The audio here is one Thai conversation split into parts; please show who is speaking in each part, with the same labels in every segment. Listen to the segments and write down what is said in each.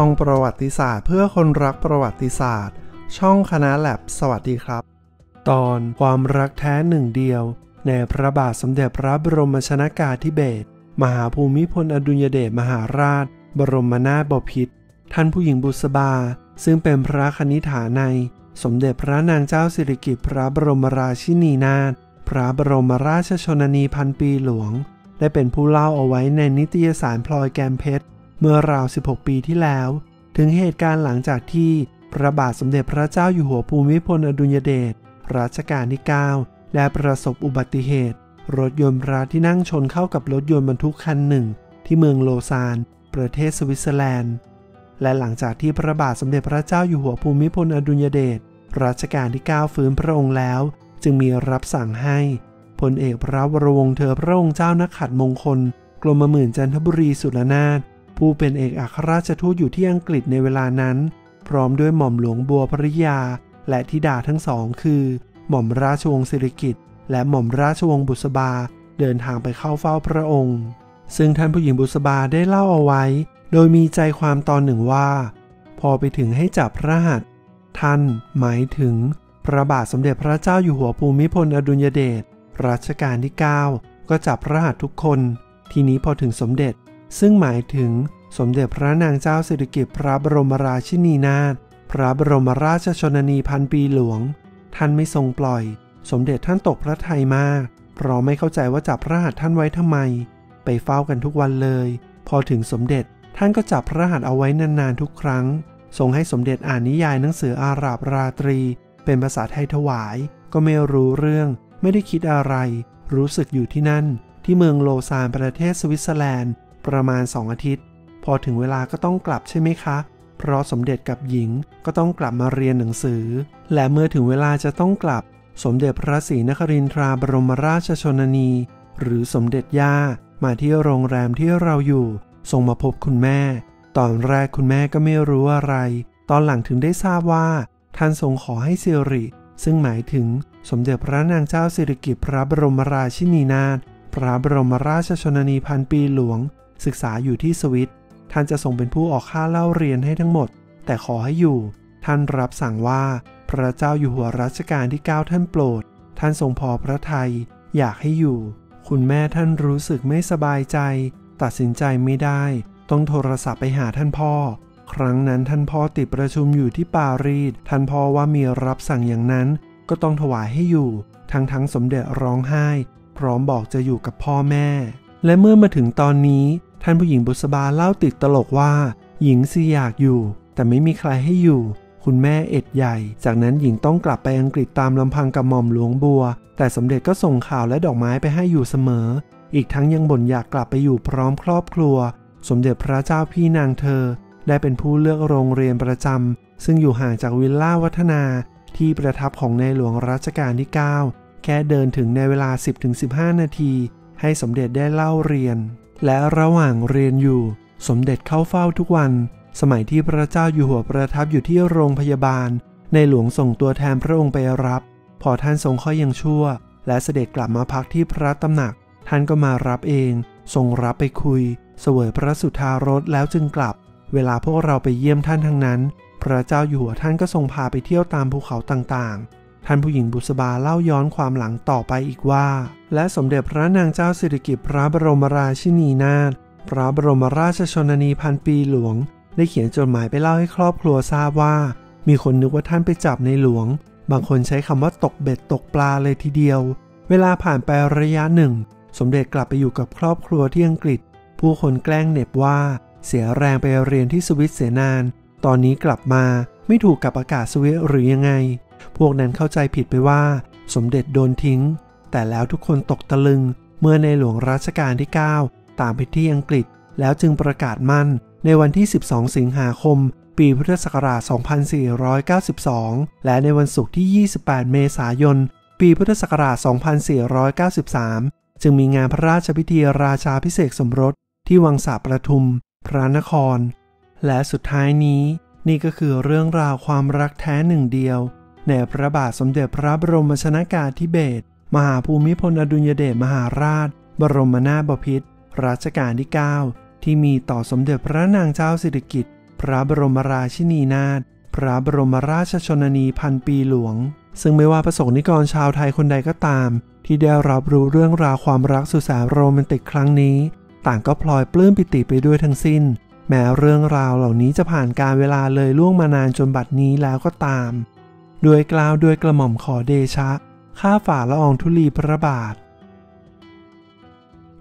Speaker 1: ช่องประวัติศาสตร์ เพื่อคนรักประวัติศาสตร์ ช่องคณะแลบสวัสดีครับ ตอนความรักแท้หนึ่งเดียว ในพระบาทสมเด็จพระบรมชนากาธิเบศรมหาภูมิพลอดุลยเดชมหาราช บรมนาถบพิตรท่านผู้หญิงบุษบา ซึ่งเป็นพระคณิฐาใน สมเด็จพระนางเจ้าสิริกิติ์พระบรมราชินีนาถพระบรมราชชนนีพันปีหลวง ได้เป็นผู้เล่าเอาไว้ในนิตยสารพลอยแกมเพชร เมื่อราว 16 ปีที่แล้ว ถึงเหตุการณ์หลังจากที่พระบาทสมเด็จพระเจ้าอยู่หัวภูมิพลอดุลยเดชรัชกาลที่ 9 และประสบอุบัติเหตุ รถยนต์ระที่นั่งชนเข้ากับรถยนต์บรรทุกคันหนึ่ง ที่เมืองโลซาน ประเทศสวิตเซอร์แลนด์ และหลังจากที่พระบาทสมเด็จพระเจ้าอยู่หัวภูมิพลอดุลยเดชรัชกาลที่ 9 ฟื้นพระองค์แล้ว จึงมีรับสั่งให้พลเอกพระวรวงศ์เธอพระองค์เจ้านักขัดมงคล กรมหมื่นจันทบุรีสุรนาถ ผู้เป็นเอกอัครราชทูตอยู่ที่อังกฤษในเวลานั้น พร้อมด้วยหม่อมหลวงบัวภริยา และธิดาทั้งสองคือ หม่อมราชวงศ์สิริกิติ์และหม่อมราชวงศ์บุษบาเดินทางไปเข้าเฝ้าพระองค์ ซึ่งท่านผู้หญิงบุษบาได้เล่าเอาไว้ โดยมีใจความตอนหนึ่งว่า พอไปถึงให้จับพระหัตถ์ท่านหมายถึง พระบาทสมเด็จพระเจ้าอยู่หัวภูมิพลอดุลยเดชรัชกาลที่ 9 ก็จับพระหัตถ์ทุกคน ทีนี้พอถึงสมเด็จ ซึ่งหมายถึงสมเด็จพระนางเจ้าสิริกิติ์พระบรมราชินีนาถพระบรมราชชนนีพันปีหลวง ท่านไม่ทรงปล่อย สมเด็จท่านตกพระทัยมาก เพราะไม่เข้าใจว่าจับพระหัตถ์ท่านไว้ทำไม ไปเฝ้ากันทุกวันเลย พอถึงสมเด็จท่านก็จับพระหัตถ์เอาไว้นานๆทุกครั้งทรงให้สมเด็จอ่านนิยายหนังสืออาหราบราตรี เป็นภาษาไทยถวาย ก็ไม่รู้เรื่อง ไม่ได้คิดอะไร รู้สึกอยู่ที่นั่น ที่เมืองโลซานประเทศสวิตเซอร์แลนด์ ประมาณสองอาทิตย์ พอถึงเวลาก็ต้องกลับใช่ไหมคะ เพราะสมเด็จกับหญิงก็ต้องกลับมาเรียนหนังสือ และเมื่อถึงเวลาจะต้องกลับ สมเด็จพระศรีนครินทราบรมราชชนนี หรือสมเด็จย่า มาที่โรงแรมที่เราอยู่ส่งมาพบคุณแม่ ตอนแรกคุณแม่ก็ไม่รู้อะไร ตอนหลังถึงได้ทราบว่า ท่านทรงขอให้สิริ ซึ่งหมายถึงสมเด็จพระนางเจ้าสิริกิติ์พระบรมราชินีนาถพระบรมราชชนนีพันปีหลวง ศึกษาอยู่ที่สวิตท่านจะส่งเป็นผู้ออกค่าเล่าเรียนให้ทั้งหมด แต่ขอให้อยู่ ท่านรับสั่งว่า พระเจ้าอยู่หัวรัชกาลที่ 9 ท่านโปรด ท่านทรงพอพระทัยอยากให้อยู่ คุณแม่ท่านรู้สึกไม่สบายใจ ตัดสินใจไม่ได้ ต้องโทรศัพท์ไปหาท่านพ่อ ครั้งนั้นท่านพ่อติดประชุมอยู่ที่ปารีสท่านพ่อว่ามีรับสั่งอย่างนั้น ก็ต้องถวายให้อยู่ ทั้งทั้งสมเด็จร้องไห้ พร้อมบอกจะอยู่กับพ่อแม่ และเมื่อมาถึงตอนนี้ ท่านผู้หญิงบุษบาเล่าติดตลกว่า หญิงสิอยากอยู่ แต่ไม่มีใครให้อยู่ คุณแม่เอ็ดใหญ่ จากนั้นหญิงต้องกลับไปอังกฤษตามลำพังกับหม่อมหลวงบัว แต่สมเด็จก็ส่งข่าวและดอกไม้ไปให้อยู่เสมอ อีกทั้งยังบ่นอยากกลับไปอยู่พร้อมครอบครัว สมเด็จพระเจ้าพี่นางเธอ ได้เป็นผู้เลือกโรงเรียนประจำซึ่งอยู่ห่างจากวิลล่าวัฒนา ที่ประทับของในหลวงรัชกาลที่ 9 แค่เดินถึงในเวลา 10-15 นาที ให้สมเด็จได้เล่าเรียน และระหว่างเรียนอยู่ สมเด็จเข้าเฝ้าทุกวัน สมัยที่พระเจ้าอยู่หัวประทับอยู่ที่โรงพยาบาล ในหลวงส่งตัวแทนพระองค์ไปรับ พอท่านทรงค่อยังชั่ว และเสด็จกลับมาพักที่พระตำหนัก ท่านก็มารับเองทรงรับไปคุย เสวยพระสุธารสแล้วจึงกลับ เวลาพวกเราไปเยี่ยมท่านทั้งนั้น พระเจ้าอยู่หัวท่านก็ทรงพาไปเที่ยวตามภูเขาต่างๆ ท่านผู้หญิงบุษบาเล่าย้อนความหลังต่อไปอีกว่า และสมเด็จพระนางเจ้าสิริกิติ์พระบรมราชินีนาถพระบรมราชชนนีพันปีหลวง ได้เขียนจดหมายไปเล่าให้ครอบครัวทราบว่า มีคนนึกว่าท่านไปจับในหลวง บางคนใช้คำว่าตกเบ็ดตกปลาเลยทีเดียว เวลาผ่านไประยะหนึ่ง สมเด็จกลับไปอยู่กับครอบครัวที่อังกฤษ ผู้คนแกล้งเหน็บว่า เสียแรงไปเรียนที่สวิตเสียนาน ตอนนี้กลับมาไม่ถูกกับอากาศสวิตหรือยังไง พวกนั้นเข้าใจผิดไปว่า สมเด็จโดนทิ้ง แต่แล้วทุกคนตกตะลึง เมื่อในหลวงรัชกาลที่ 9 ตามไปที่อังกฤษ แล้วจึงประกาศมั่น ในวันที่ 12 สิงหาคม ปีพุทธศักราช 2492 และในวันศุกร์ที่ 28 เมษายน ปีพุทธศักราช 2493 จึงมีงานพระราชพิธีราชาพิเศษสมรสที่วังสาประทุม พระนคร และสุดท้ายนี้ นี่ก็คือเรื่องราวความรักแท้หนึ่งเดียว ในพระบาทสมเด็จพระบรมชนากาธิเบศรมหาภูมิพลอดุลยเดชมหาราช บรมนาถบพิตรรัชกาลที่ 9 ที่มีต่อสมเด็จพระนางเจ้าสิริกิติ์พระบรมราชินีนาถพระบรมราชชนนีพันปีหลวง ซึ่งไม่ว่าประสงค์นิกรชาวไทยคนใดก็ตาม ที่ได้รับรู้เรื่องราวความรักสุดแสนโรแมนติกครั้งนี้ ต่างก็พลอยปลื้มปิติไปด้วยทั้งสิ้น แม้เรื่องราวเหล่านี้จะผ่านการเวลาเลยล่วงมานานจนบัดนี้แล้วก็ตาม ด้วยกล่าวด้วยกระหม่อมขอเดชะ ข้าฝ่าละอองธุลีพระบาท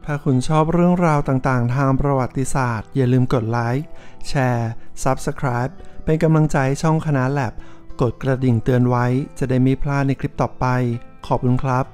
Speaker 1: ถ้าคุณชอบเรื่องราวต่างๆ ทางประวัติศาสตร์ อย่าลืมกดไลค์ แชร์ Subscribe เป็นกำลังใจช่องคณะแลบกดกระดิ่งเตือนไว้จะได้ไม่พลาดในคลิปต่อไป ขอบคุณครับ